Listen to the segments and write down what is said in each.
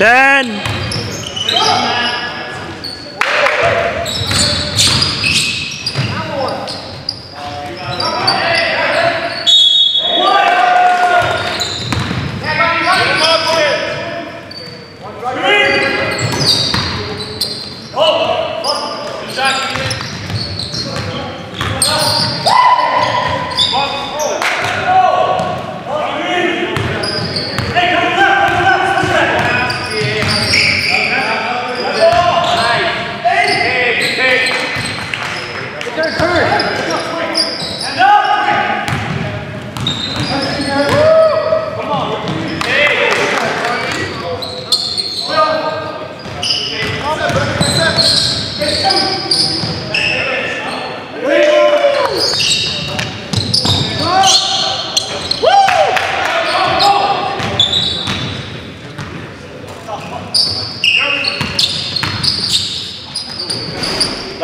ثاني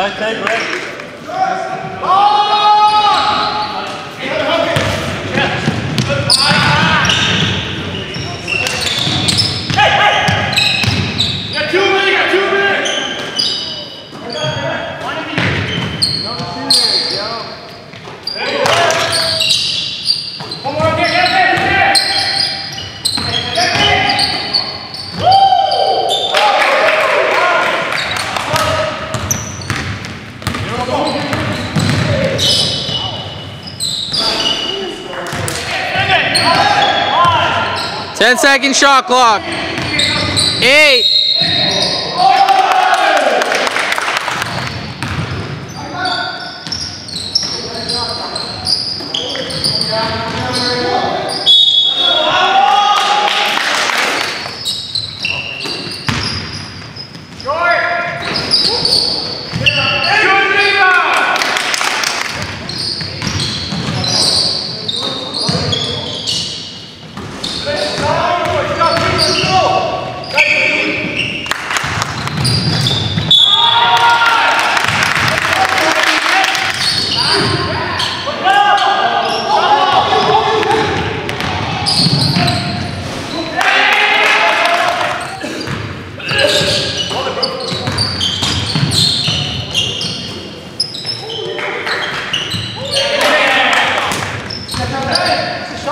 Okay, Greg. Oh! 10 second shot clock. Eight.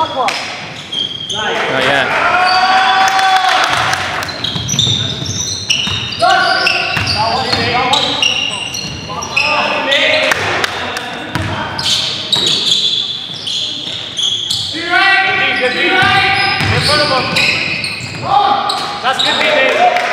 Not yet. In front of him. That's good, Dave.